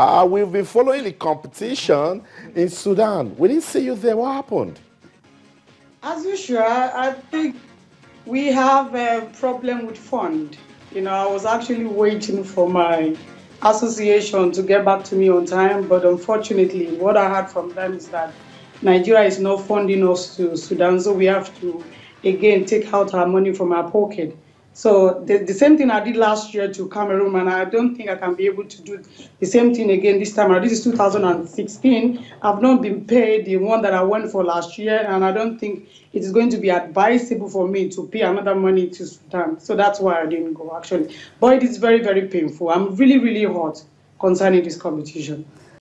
Uh, we've been following the competition in Sudan. We didn't see you there. What happened? As usual, I think we have a problem with fund. You know, I was actually waiting for my association to get back to me on time, but unfortunately, what I heard from them is that Nigeria is not funding us to Sudan, so we have to again take out our money from our pocket. So the, the same thing I did last year to Cameroon, and I don't think I can be able to do the same thing again this time. This is 2016. I've not been paid the one that I went for last year, and I don't think it is going to be advisable for me to pay another money to Sudan. So that's why I didn't go actually. But it is very, very painful. I'm really, really hot concerning this competition.